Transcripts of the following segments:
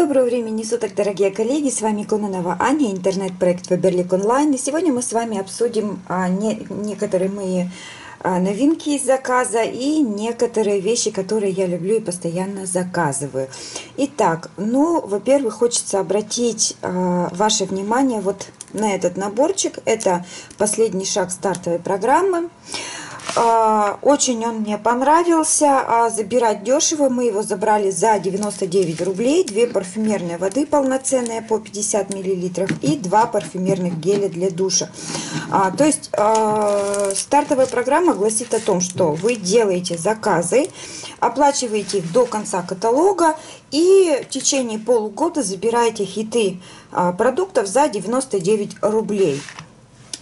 Доброго времени суток, дорогие коллеги! С вами Кононова Аня, интернет-проект Фаберлик Онлайн. И сегодня мы с вами обсудим а, не, некоторые мои а, новинки из заказа и некоторые вещи, которые я люблю и постоянно заказываю. Итак, ну, во-первых, хочется обратить а, ваше внимание вот на этот наборчик. Это последний шаг стартовой программы. А, очень он мне понравился. А забирать дешево. Мы его забрали за 99 рублей. Две парфюмерные воды полноценные по 50 миллилитров и два парфюмерных геля для душа. А, то есть стартовая программа гласит о том, что вы делаете заказы, оплачиваете их до конца каталога и в течение полугода забираете хиты продуктов за 99 рублей.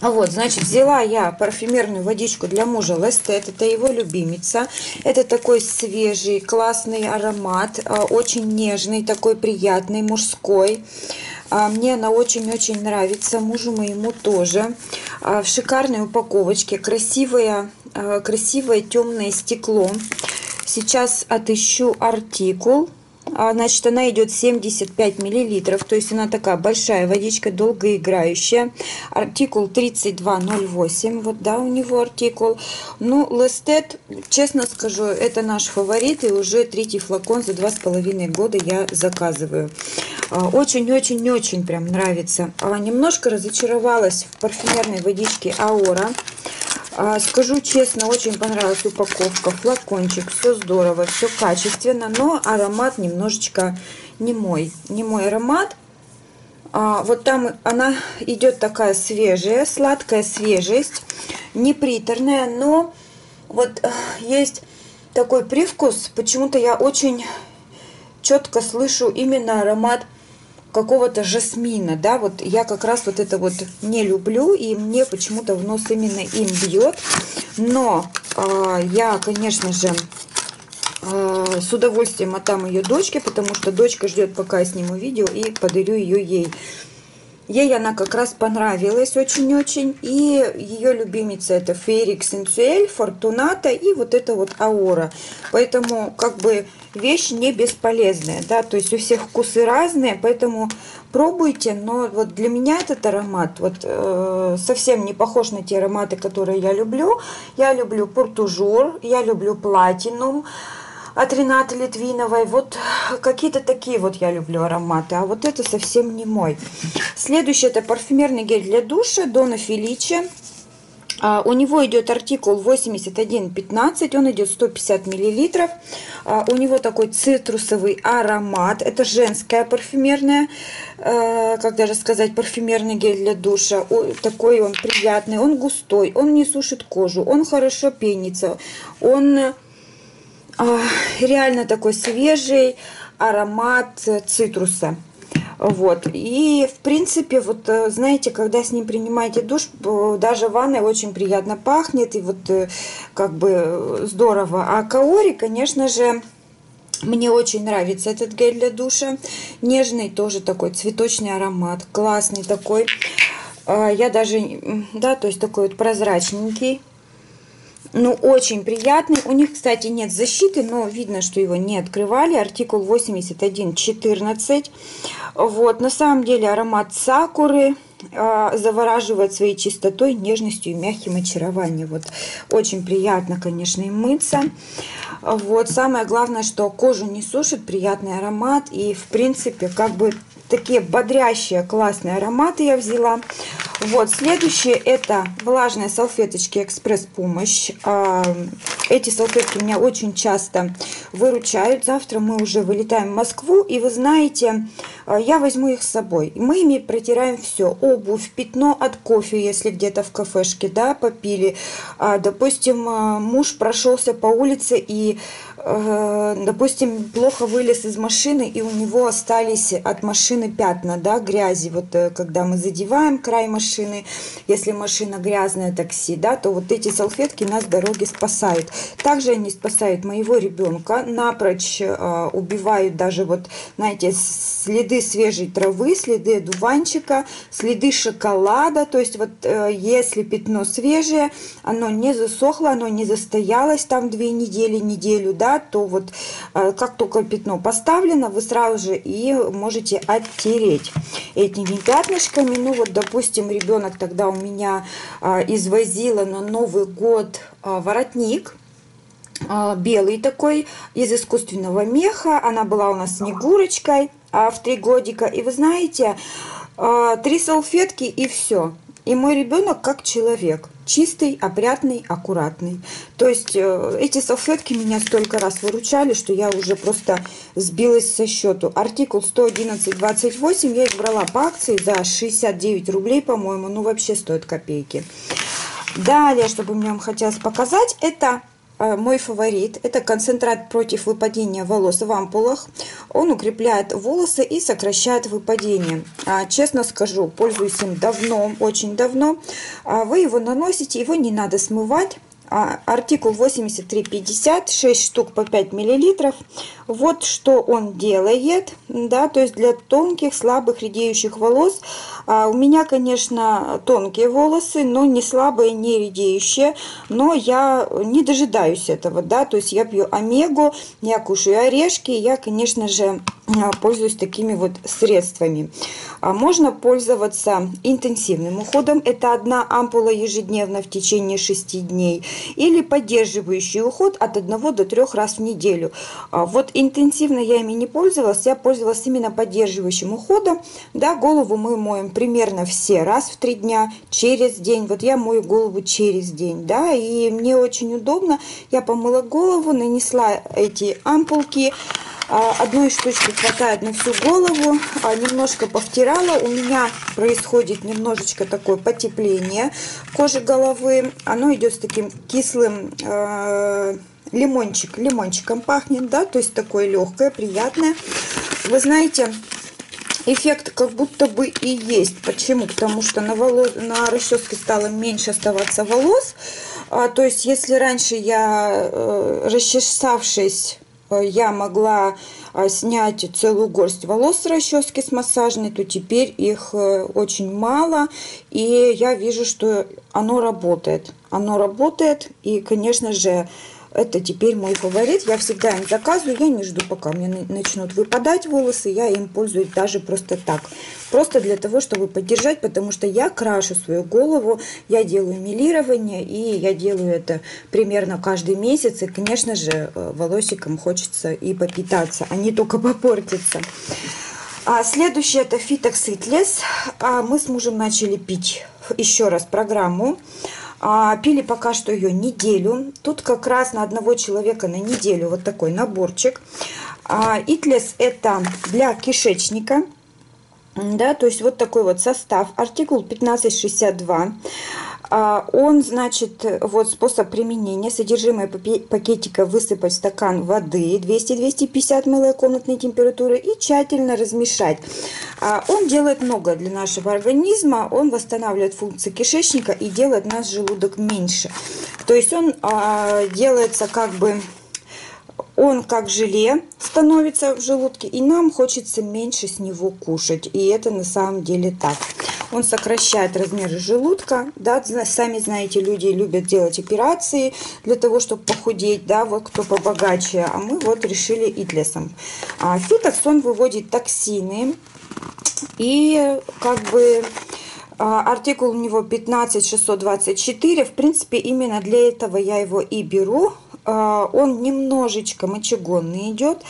Вот, значит, взяла я парфюмерную водичку для мужа Лестет. Это его любимица. Это такой свежий, классный аромат. А, очень нежный, такой приятный, мужской. А, мне она очень-очень нравится. Мужу моему тоже. А, в шикарной упаковочке. Красивое, красивое темное стекло. Сейчас отыщу артикул. А, значит, она идет 75 миллилитров, то есть она такая большая водичка, долгоиграющая. Артикул 3208, вот да, у него артикул. Ну, Лестет, честно скажу, это наш фаворит, и уже третий флакон за два с половиной года я заказываю. А, очень-очень-очень прям нравится. А, немножко разочаровалась в парфюмерной водичке Аора. А, скажу честно, очень понравилась упаковка, флакончик, все здорово, все качественно, но аромат немножечко не мой, не мой аромат. А, вот там она идет такая свежая, сладкая свежесть, не приторная, но вот э, есть такой привкус, почему-то я очень четко слышу именно аромат какого-то жасмина, да, вот я как раз вот это вот не люблю, и мне почему-то в нос именно им бьет, но э, я, конечно же, э, с удовольствием отдам ее дочке, потому что дочка ждет, пока я сниму видео, и подарю ее ей. Ей она как раз понравилась очень-очень. И ее любимица это Ферик Сенсуэль, Фортуната и вот это вот Аора. Поэтому как бы вещь не бесполезная, да, то есть у всех вкусы разные, поэтому пробуйте, но вот для меня этот аромат вот э, совсем не похож на те ароматы, которые я люблю. Я люблю Портужур, я люблю Платинум, от Ренаты Литвиновой. Вот какие-то такие вот я люблю ароматы, а вот это совсем не мой. Следующий это парфюмерный гель для душа Дона Феличи. А, у него идет артикул 8115, он идет 150 миллилитров. А, у него такой цитрусовый аромат. Это женская парфюмерная, а, как даже сказать, парфюмерный гель для душа. Такой он приятный, он густой, он не сушит кожу, он хорошо пенится, он реально такой свежий аромат цитруса. Вот. И, в принципе, вот, э, знаете, когда с ним принимаете душ, даже ванной очень приятно пахнет, и вот э, как бы здорово. А каори, конечно же, мне очень нравится этот гель для душа. Нежный тоже такой цветочный аромат, классный такой. А, я даже, да, то есть такой вот прозрачненький. Ну, очень приятный. У них, кстати, нет защиты, но видно, что его не открывали. Артикул 8114. Вот, на самом деле аромат сакуры э, завораживает своей чистотой, нежностью и мягким очарованием. Вот, очень приятно, конечно, им мыться. Вот, самое главное, что кожу не сушит, приятный аромат. И, в принципе, как бы такие бодрящие, классные ароматы я взяла. Вот, следующее это влажные салфеточки экспресс-помощь. А, эти салфетки меня очень часто выручают. Завтра мы уже вылетаем в Москву, и вы знаете, а, я возьму их с собой. Мы ими протираем все. Обувь, пятно от кофе, если где-то в кафешке, да, попили. А, допустим, муж прошелся по улице и допустим, плохо вылез из машины, и у него остались от машины пятна, да, грязи, вот э, когда мы задеваем край машины. Если машина грязная, такси, да, то вот эти салфетки нас дороги спасают. Также они спасают моего ребенка, напрочь э, убивают даже вот, знаете, следы свежей травы, следы дуванчика, следы шоколада. То есть вот э, если пятно свежее, оно не засохло, оно не застоялось там две недели, неделю, да, да, то вот э, как только пятно поставлено, вы сразу же и можете оттереть этими пятнышками. Ну вот, допустим, ребенок тогда у меня э, извозила на Новый год э, воротник, белый такой, из искусственного меха. Она была у нас снегурочкой в три годика. И вы знаете, три салфетки и все. И мой ребенок как человек, чистый, опрятный, аккуратный. То есть э, эти салфетки меня столько раз выручали, что я уже просто сбилась со счету. Артикул 111.28 я их брала по акции за 69 рублей, по-моему. Ну, вообще стоит копейки. Далее, чтобы мне вам хотелось показать, это мой фаворит. Это концентрат против выпадения волос в ампулах. Он укрепляет волосы и сокращает выпадение. А, честно скажу, пользуюсь им давно, очень давно. А, вы его наносите, его не надо смывать. А, артикул 8350, 6 штук по 5 миллилитров. Вот что он делает, да, то есть для тонких, слабых, редеющих волос. А у меня, конечно, тонкие волосы, но не слабые, не редеющие, но я не дожидаюсь этого, да, то есть я пью омегу, я кушаю орешки, я, конечно же, пользуюсь такими вот средствами. А можно пользоваться интенсивным уходом, это одна ампула ежедневно в течение 6 дней, или поддерживающий уход от 1 до 3 раз в неделю. А вот интенсивно я ими не пользовалась, я пользовалась именно поддерживающим уходом. Да, голову мы моем примерно все раз в 3 дня, через день. Вот я мою голову через день, да, и мне очень удобно. Я помыла голову, нанесла эти ампулки, одной штучки хватает на всю голову, а, немножко повтирала. У меня происходит немножечко такое потепление кожи головы. Оно идет с таким кислым э, лимончик, лимончиком пахнет, да, то есть такое легкое, приятное. Вы знаете, эффект как будто бы и есть. Почему? Потому что на, волос, на расческе стало меньше оставаться волос. А, то есть, если раньше я, э, расчесавшись я могла э, снять целую горсть волос с расчески с массажной, то теперь их э, очень мало. И я вижу, что оно работает. Оно работает. И, конечно же, это теперь мой фаворит. Я всегда им заказываю. Я не жду, пока мне начнут выпадать волосы. Я им пользуюсь даже просто так. Просто для того, чтобы поддержать, потому что я крашу свою голову. Я делаю мелирование. И я делаю это примерно каждый месяц. И, конечно же, э, волосикам хочется и попитаться, а не только попортиться. А следующее это фитокситлес. А мы с мужем начали пить еще раз программу. А, пили пока что ее неделю. Тут как раз на одного человека на неделю вот такой наборчик. А, Итлес это для кишечника. Да, то есть вот такой вот состав. Артикул 1562. А, он, значит, вот способ применения. Содержимое пакетика высыпать в стакан воды 200-250 мл комнатной температуры и тщательно размешать. А, он делает много для нашего организма. Он восстанавливает функции кишечника и делает наш желудок меньше. То есть он а, делается как бы он как желе становится в желудке, и нам хочется меньше с него кушать. И это на самом деле так. Он сокращает размеры желудка. Да, сами знаете, люди любят делать операции для того, чтобы похудеть, да, вот кто побогаче. А мы вот решили итлесом. А фитокс, он выводит токсины. И как бы а, артикул у него 15624. В принципе, именно для этого я его и беру. А, он немножечко мочегонный идет.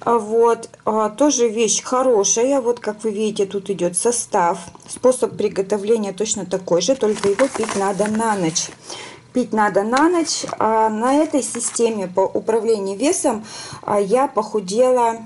А, вот, тоже вещь хорошая. Вот, как вы видите, тут идет состав. Способ приготовления точно такой же, только его пить надо на ночь пить надо на ночь. А на этой системе по управлению весом я похудела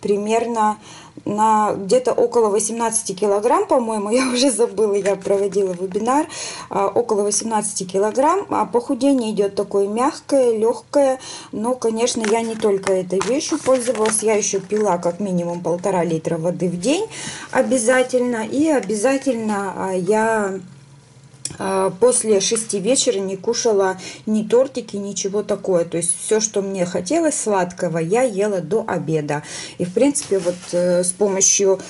примерно на где-то около 18 килограмм, по-моему, я уже забыла, я проводила вебинар, а, около 18 килограмм. А похудение идет такое мягкое, легкое, но, конечно, я не только этой вещью пользовалась, я еще пила как минимум полтора литра воды в день обязательно, и обязательно а, я после шести вечера не кушала ни тортики, ничего такое. То есть все, что мне хотелось сладкого, я ела до обеда. И в принципе вот э, с помощью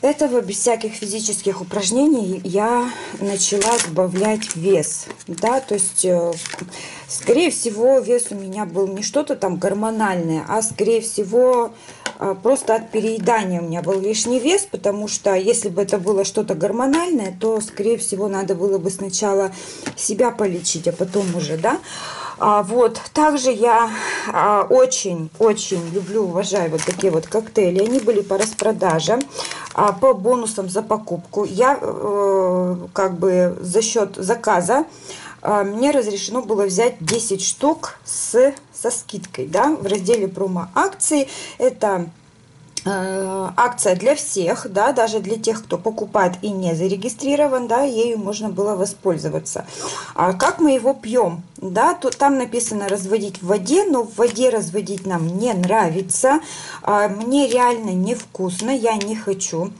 этого без всяких физических упражнений я начала сбавлять вес. Да, то есть, э, скорее всего, вес у меня был не что-то там гормональное, а скорее всего э, просто от переедания у меня был лишний вес, потому что если бы это было что-то гормональное, то, скорее всего, надо было бы сначала себя полечить, а потом уже, да. А, вот. Также я очень-очень а, люблю, уважаю вот такие вот коктейли. Они были по распродаже, а, по бонусам за покупку. Я э, как бы за счет заказа мне разрешено было взять 10 штук с, со скидкой да, в разделе промо-акции. Это акция для всех, да, даже для тех, кто покупает и не зарегистрирован, да, ею можно было воспользоваться. А как мы его пьем? Да, тут там написано разводить в воде, но в воде разводить нам не нравится. А, мне реально невкусно, я не хочу.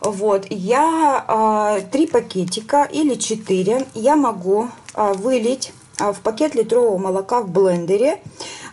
Вот, я а, три пакетика или четыре я могу а, вылить в пакет литрового молока в блендере а,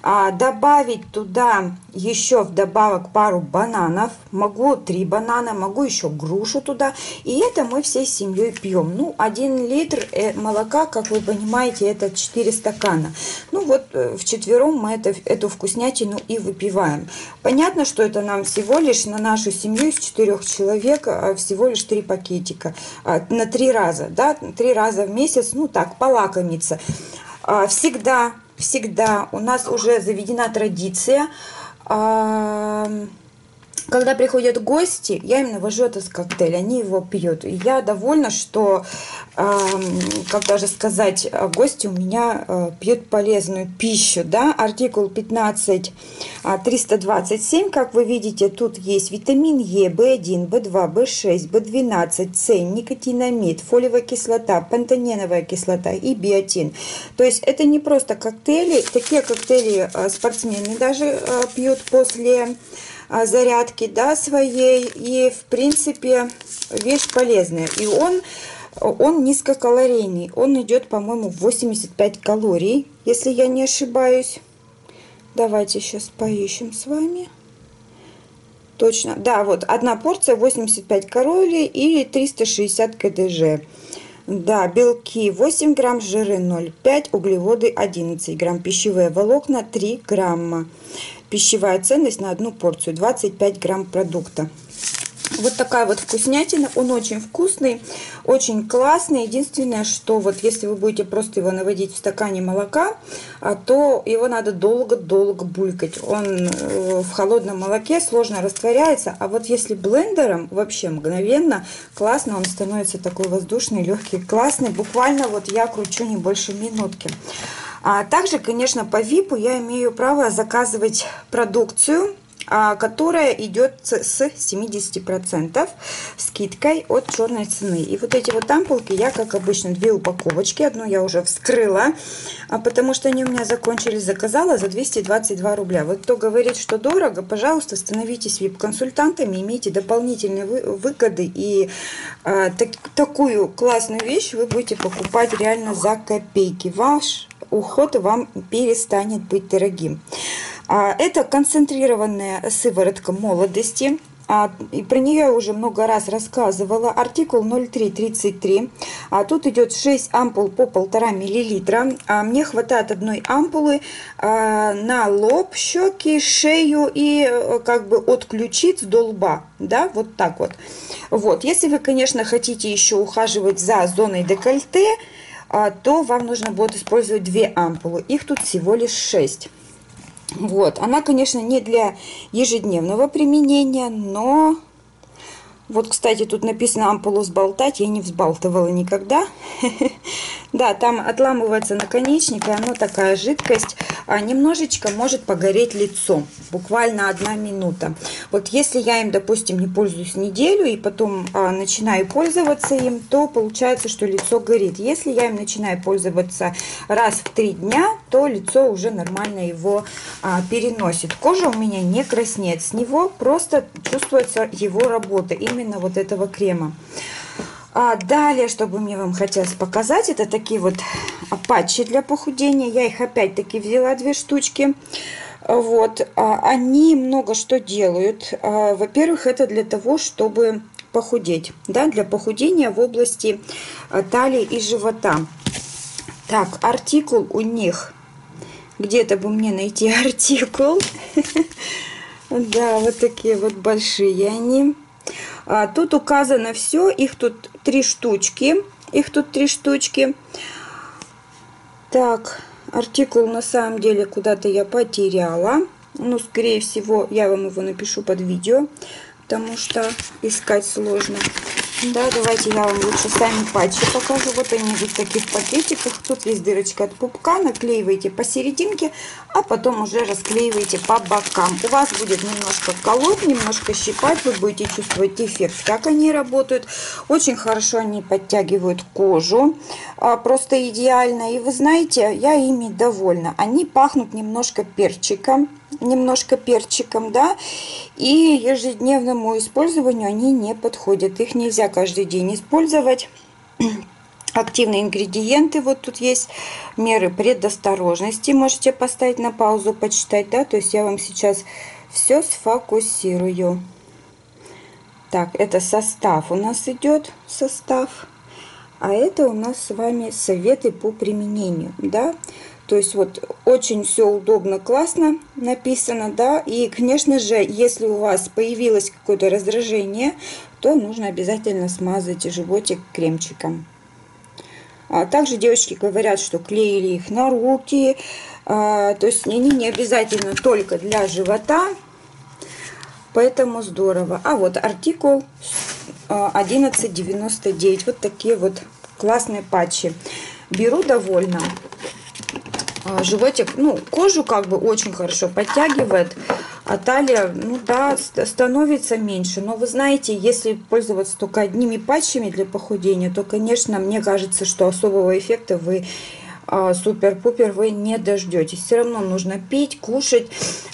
добавить туда еще вдобавок пару бананов. Могу три банана, могу еще грушу туда. И это мы всей семьей пьем. Ну, один литр э, молока, как вы понимаете, это 4 стакана. Ну, вот э, в четвером мы это, эту вкуснятину и выпиваем. Понятно, что это нам всего лишь на нашу семью из четырех человек а всего лишь три пакетика. А, на три раза, да, три раза в месяц, ну так, полакомиться. А, всегда всегда у нас уже заведена традиция, когда приходят гости, я им навожу этот коктейль, они его пьют. И я довольна, что, как даже сказать, гости у меня э, пьют полезную пищу. Да? Артикул 15 327, как вы видите, тут есть витамин Е, В1, В2, В6, В12, С, никотинамид, фолиевая кислота, пантоненовая кислота и биотин. То есть это не просто коктейли, такие коктейли э, спортсмены даже э, пьют после а, зарядки да, своей. И, в принципе, вещь полезная. И он, он низкокалорийный. Он идет, по-моему, 85 калорий, если я не ошибаюсь. Давайте сейчас поищем с вами. Точно. Да, вот одна порция 85 калорий или 360 кдж. Да, белки 8 грамм, жиры 0,5, углеводы 11 грамм, пищевые волокна 3 грамма. Пищевая ценность на одну порцию 25 грамм продукта. Вот такая вот вкуснятина. Он очень вкусный, очень классный. Единственное, что вот если вы будете просто его наводить в стакане молока, а, то его надо долго-долго булькать. Он э, в холодном молоке сложно растворяется. А вот если блендером, вообще мгновенно, классно, он становится такой воздушный, легкий, классный. Буквально вот я кручу не больше минутки. А также, конечно, по ВИПу я имею право заказывать продукцию, а, которая идет с 70% скидкой от черной цены. И вот эти вот ампулки я, как обычно, две упаковочки. Одну я уже вскрыла, а, потому что они у меня закончились. Заказала за 222 рубля. Вот кто говорит, что дорого, пожалуйста, становитесь вип-консультантами, имейте дополнительные выгоды. И а, так, такую классную вещь вы будете покупать реально за копейки. Ваш уход вам перестанет быть дорогим. А, это концентрированная сыворотка молодости. А, и про нее я уже много раз рассказывала. Артикул 0333. А тут идет 6 ампул по 1,5 миллилитра. А мне хватает одной ампулы а, на лоб, щеки, шею и э, как бы от ключиц до лба. Да, вот так вот. Вот. Если вы, конечно, хотите еще ухаживать за зоной декольте, то вам нужно будет использовать две ампулы. Их тут всего лишь 6. Вот, она, конечно, не для ежедневного применения, но вот, кстати, тут написано ампулу сболтать. Я не взбалтывала никогда. Да, там отламывается наконечник, и оно такая жидкость. А немножечко может погореть лицо. Буквально одна минута. Вот если я им, допустим, не пользуюсь неделю, и потом а, начинаю пользоваться им, то получается, что лицо горит. Если я им начинаю пользоваться раз в три дня, то лицо уже нормально его а, переносит. Кожа у меня не краснеет. С него просто чувствуется его работа. Именно вот этого крема. А далее, чтобы мне вам хотелось показать, это такие вот патчи для похудения. Я их опять-таки взяла две штучки. Вот, а они много что делают. А, во-первых, это для того, чтобы похудеть, да, для похудения в области э, талии и живота. Так, артикул у них, где-то бы мне найти артикул, да, вот такие вот большие они. А, тут указано все, их тут три штучки, их тут три штучки. Так, артикул на самом деле куда-то я потеряла. Ну, скорее всего, я вам его напишу под видео, потому что искать сложно. Да, давайте я вам лучше сами патчи покажу. Вот они идут в таких пакетиках. Тут есть дырочка от пупка. Наклеиваете посерединке, а потом уже расклеиваете по бокам. У вас будет немножко колоть, немножко щипать. Вы будете чувствовать эффект, как они работают. Очень хорошо они подтягивают кожу. А, просто идеально. И вы знаете, я ими довольна. Они пахнут немножко перчиком немножко перчиком, да, и ежедневному использованию они не подходят. Их нельзя каждый день использовать. Активные ингредиенты, вот тут есть меры предосторожности, можете поставить на паузу, почитать, да, то есть я вам сейчас все сфокусирую. Так, это состав у нас идет, состав. А это у нас с вами советы по применению, да. То есть вот очень все удобно, классно написано, да. И, конечно же, если у вас появилось какое-то раздражение, то нужно обязательно смазать животик кремчиком. А также девочки говорят, что клеили их на руки. А, то есть они не обязательно только для живота. Поэтому здорово. А вот артикул 11,99. Вот такие вот классные патчи. Беру довольно. А, животик, ну, кожу как бы очень хорошо подтягивает, а талия, ну да, становится меньше. Но вы знаете, если пользоваться только одними патчами для похудения, то, конечно, мне кажется, что особого эффекта вы а, супер-пупер вы не дождетесь. Все равно нужно пить, кушать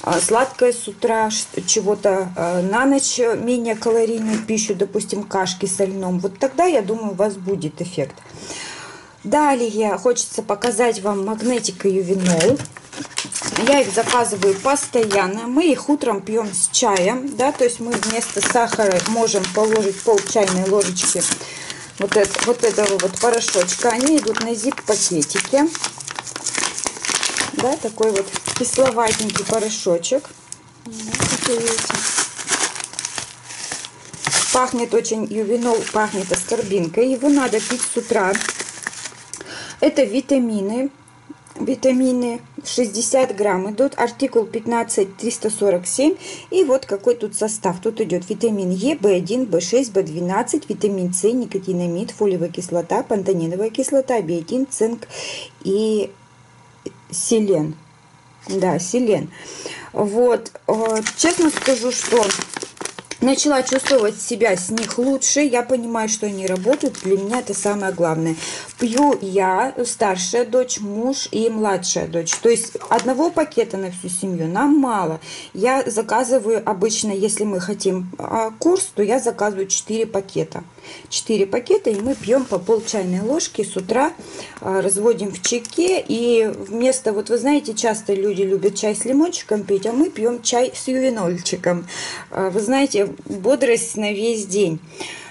а, сладкое с утра, чего-то на ночь менее калорийную пищу, допустим, кашки с льном. Вот тогда, я думаю, у вас будет эффект. Далее хочется показать вам магнетика ювенол. Я их заказываю постоянно. Мы их утром пьем с чаем. Да, то есть мы вместо сахара можем положить пол чайной ложечки вот, это, вот этого вот порошочка. Они идут на зип-пакетике. Да, такой вот кисловатенький порошочек. Пахнет очень, ювенол пахнет аскорбинкой. Его надо пить с утра это витамины. Витамины 60 грамм идут, артикул 15347. И вот какой тут состав. Тут идет витамин Е, В1, В6, В12, витамин С, никотинамид, фолиевая кислота, пантониновая кислота, биотин, цинк и селен. Да, селен. Вот, э, честно скажу, что начала чувствовать себя с них лучше. Я понимаю, что они работают. Для меня это самое главное. Пью я, старшая дочь, муж и младшая дочь. То есть одного пакета на всю семью нам мало. Я заказываю обычно, если мы хотим а, курс, то я заказываю 4 пакета. 4 пакета, и мы пьем по пол чайной ложки с утра, а, разводим в чайке, и вместо, вот вы знаете, часто люди любят чай с лимончиком пить, а мы пьем чай с ювенольчиком. А, вы знаете, бодрость на весь день.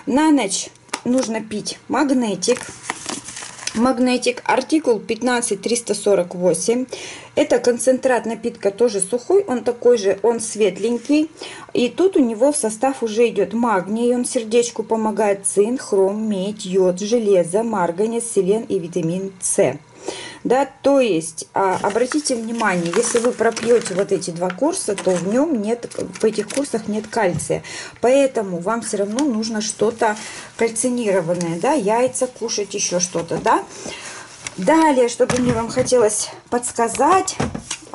На ночь нужно пить магнетик, Магнетик, артикул 15348. Это концентрат напитка тоже сухой, он такой же, он светленький. И тут у него в состав уже идет магний, он сердечку помогает цинк, хром, медь, йод, железо, марганец, селен и витамин С. Да, то есть, а, обратите внимание, если вы пропьете вот эти два курса, то в нем нет, в этих курсах нет кальция. Поэтому вам все равно нужно что-то кальцинированное, да, яйца кушать, еще что-то, да. Далее, чтобы мне вам хотелось подсказать,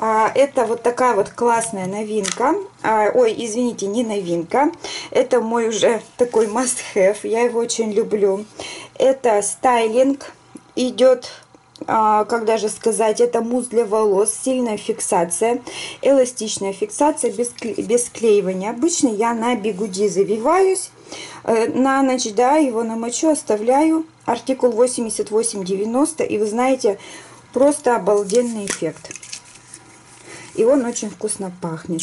а, это вот такая вот классная новинка. А, ой, извините, не новинка. Это мой уже такой must-have. Я его очень люблю. Это стайлинг. Идет как даже сказать, это мусс для волос, сильная фиксация, эластичная фиксация без, без склеивания. Обычно я на бигуди завиваюсь, э, на ночь, да, его намочу, оставляю, артикул 8890, и вы знаете, просто обалденный эффект. И он очень вкусно пахнет.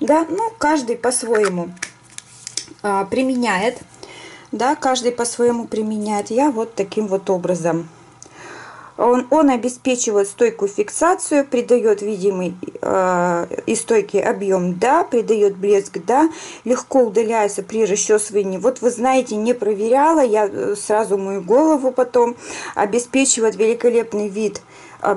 Да, ну, каждый по-своему а, применяет. Да, каждый по-своему применяет. Я вот таким вот образом он, он обеспечивает стойкую фиксацию, придает видимый э, и стойкий объем, да, придает блеск, да, легко удаляется при расчесывании. Вот вы знаете, не проверяла, я э, сразу мою голову потом, обеспечивает великолепный вид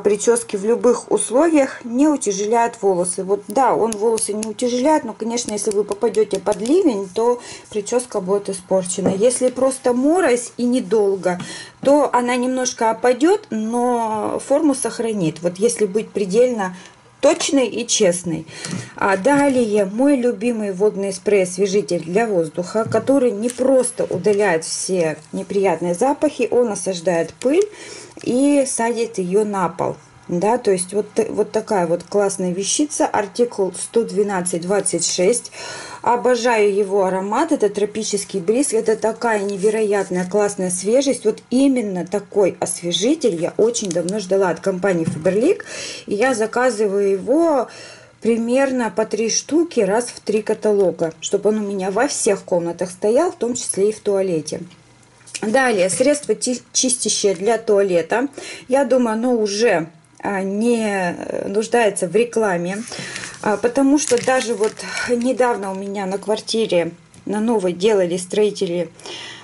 прически в любых условиях не утяжеляет волосы. Вот да, он волосы не утяжеляет, но, конечно, если вы попадете под ливень, то прическа будет испорчена. Если просто морось и недолго, то она немножко опадет, но форму сохранит. Вот если быть предельно точный и честный. А далее мой любимый водный спрей освежитель для воздуха, который не просто удаляет все неприятные запахи, он осаждает пыль и садит ее на пол. Да, то есть вот, вот такая вот классная вещица, артикул 112.26. Обожаю его аромат, это тропический бриз, это такая невероятная классная свежесть. Вот именно такой освежитель я очень давно ждала от компании Faberlic. И я заказываю его примерно по три штуки раз в три каталога, чтобы он у меня во всех комнатах стоял, в том числе и в туалете. Далее, средство чистящее для туалета. Я думаю, оно уже не нуждается в рекламе, а, потому что даже вот недавно у меня на квартире на новой делали строители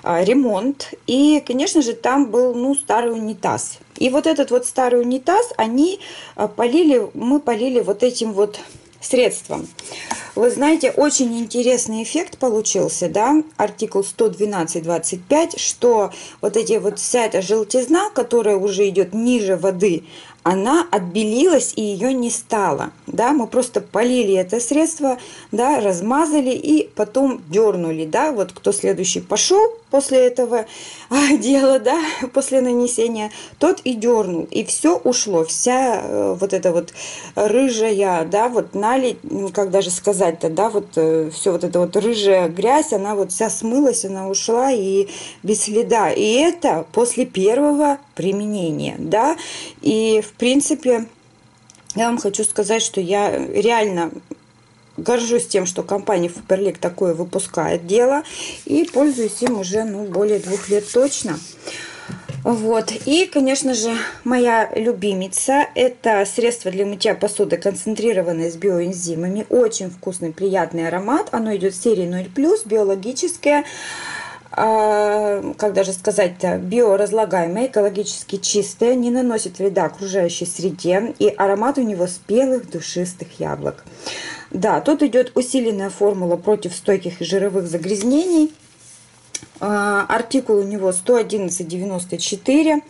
а, ремонт, и, конечно же, там был, ну, старый унитаз. И вот этот вот старый унитаз, они полили, мы полили вот этим вот средством. Вы знаете, очень интересный эффект получился, да, артикул 112.25, что вот эти вот вся эта желтизна, которая уже идет ниже воды, она отбелилась и ее не стало. Да? Мы просто полили это средство, да, размазали и потом дернули. Да? Вот кто следующий пошел после этого а, дела, да, после нанесения, тот и дернул. И все ушло. Вся э, вот эта вот рыжая, да, вот налить, ну, как даже сказать-то, да, вот э, все вот эта вот рыжая грязь, она вот вся смылась, она ушла и без следа. И это после первого применения, да. И, в принципе, я вам хочу сказать, что я реально горжусь тем, что компания Фаберлик такое выпускает дело. И пользуюсь им уже ну, более двух лет точно. Вот. И, конечно же, моя любимица – это средство для мытья посуды, концентрированное с биоэнзимами. Очень вкусный, приятный аромат. Оно идет в серии 0+, биологическое. А, как даже сказать-то, биоразлагаемое, экологически чистое, не наносит вреда окружающей среде, и аромат у него спелых душистых яблок. Да, тут идет усиленная формула против стойких и жировых загрязнений. А, артикул у него 111,94.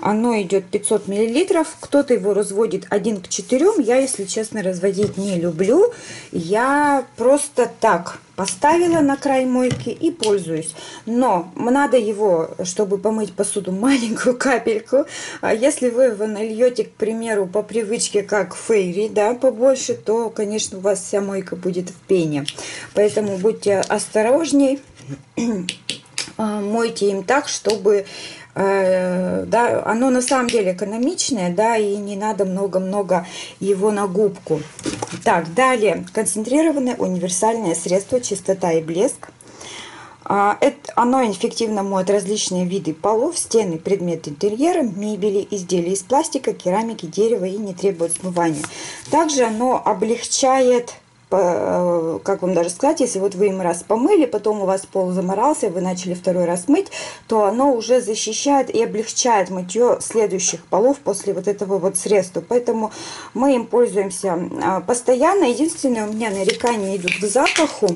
Оно идет 500 миллилитров. Кто-то его разводит 1 к 4. Я, если честно, разводить не люблю. Я просто так поставила на край мойки и пользуюсь. Но надо его, чтобы помыть посуду, маленькую капельку. А если вы его нальете, к примеру, по привычке, как фейри, да, побольше, то, конечно, у вас вся мойка будет в пене. Поэтому будьте осторожней. А, мойте им так, чтобы да, оно на самом деле экономичное, да, и не надо много-много его на губку. Так, далее, концентрированное универсальное средство чистота и блеск. А, это, оно эффективно моет различные виды полов, стены, предметы интерьера, мебели, изделия из пластика, керамики, дерева и не требует смывания. Также оно облегчает Э, как вам даже сказать, если вот вы им раз помыли, потом у вас пол заморался, вы начали второй раз мыть, то оно уже защищает и облегчает мытье следующих полов после вот этого вот средства. Поэтому мы им пользуемся а, постоянно. Единственное, у меня нарекания идут к запаху.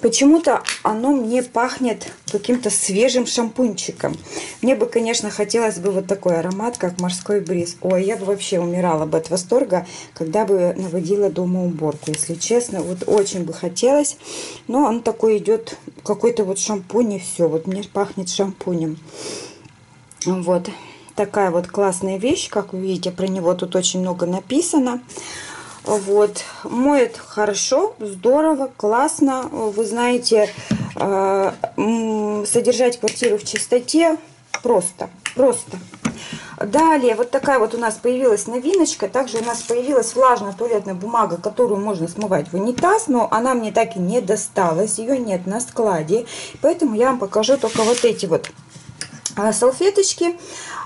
Почему-то оно мне пахнет каким-то свежим шампунчиком. Мне бы, конечно, хотелось бы вот такой аромат, как морской бриз. Ой, я бы вообще умирала бы от восторга, когда бы наводила дома уборку. Если честно, вот очень бы хотелось. Но он такой идет, какой-то вот шампунь и все. Вот мне пахнет шампунем. Вот такая вот классная вещь. Как вы видите, про него тут очень много написано. Вот. Моет хорошо, здорово, классно. Вы знаете, э, содержать квартиру в чистоте просто, просто. Далее, вот такая вот у нас появилась новиночка. Также у нас появилась влажная туалетная бумага, которую можно смывать в унитаз, но она мне так и не досталась. Ее нет на складе. Поэтому я вам покажу только вот эти вот а, салфеточки.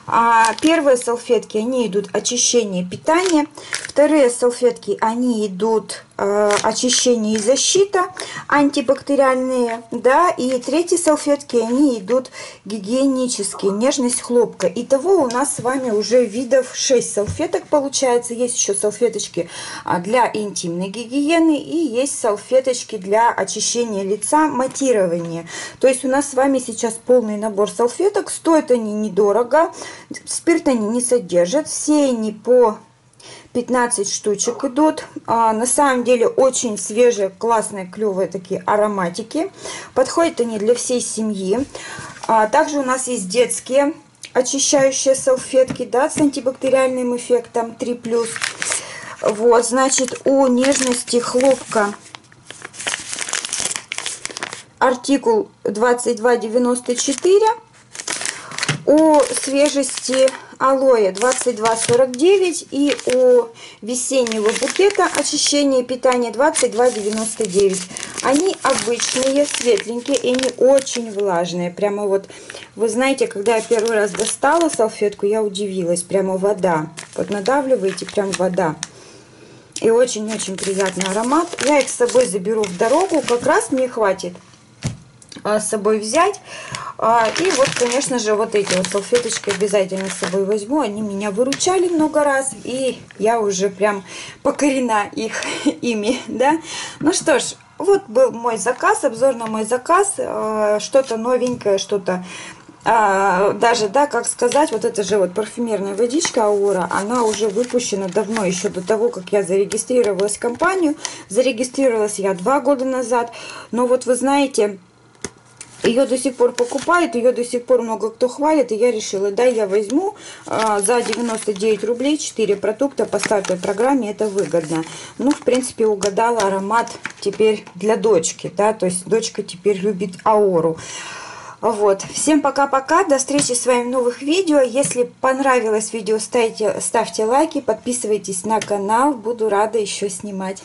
А первые салфетки, они идут очищение питания. Вторые салфетки, они идут э, очищение и защита, антибактериальные. Да, и третьи салфетки, они идут гигиенические, нежность хлопка. Итого у нас с вами уже видов 6 салфеток получается. Есть еще салфеточки а, для интимной гигиены и есть салфеточки для очищения лица, матирования. То есть у нас с вами сейчас полный набор салфеток. Стоят они недорого. Спирт они не содержат. Все они по 15 штучек идут. А, на самом деле очень свежие, классные, клевые такие ароматики. Подходят они для всей семьи. А, также у нас есть детские очищающие салфетки, да, с антибактериальным эффектом 3+. Вот, значит, у нежности хлопка артикул 2294 у свежести алоэ 22,49 и у весеннего букета очищения питания 22,99. Они обычные, светленькие и они очень влажные. Прямо вот, вы знаете, когда я первый раз достала салфетку, я удивилась. Прямо вода. Вот надавливаете, прям вода. И очень-очень приятный аромат. Я их с собой заберу в дорогу. Как раз мне хватит с собой взять. А, и вот, конечно же, вот эти вот салфеточки обязательно с собой возьму. Они меня выручали много раз, и я уже прям покорена их ими, да. Ну что ж, вот был мой заказ, обзор на мой заказ. А, что-то новенькое, что-то а, даже, да, как сказать, вот это же вот парфюмерная водичка Аура, она уже выпущена давно, еще до того, как я зарегистрировалась в компанию. Зарегистрировалась я два года назад. Но вот вы знаете, ее до сих пор покупают, ее до сих пор много кто хвалит, и я решила, да, я возьму а, за 99 рублей 4 продукта по стартовой программе, это выгодно. Ну, в принципе, угадала аромат теперь для дочки, да, то есть дочка теперь любит ауру. Вот. Всем пока-пока. До встречи с вами в новых видео. Если понравилось видео, ставьте, ставьте лайки, подписывайтесь на канал. Буду рада еще снимать.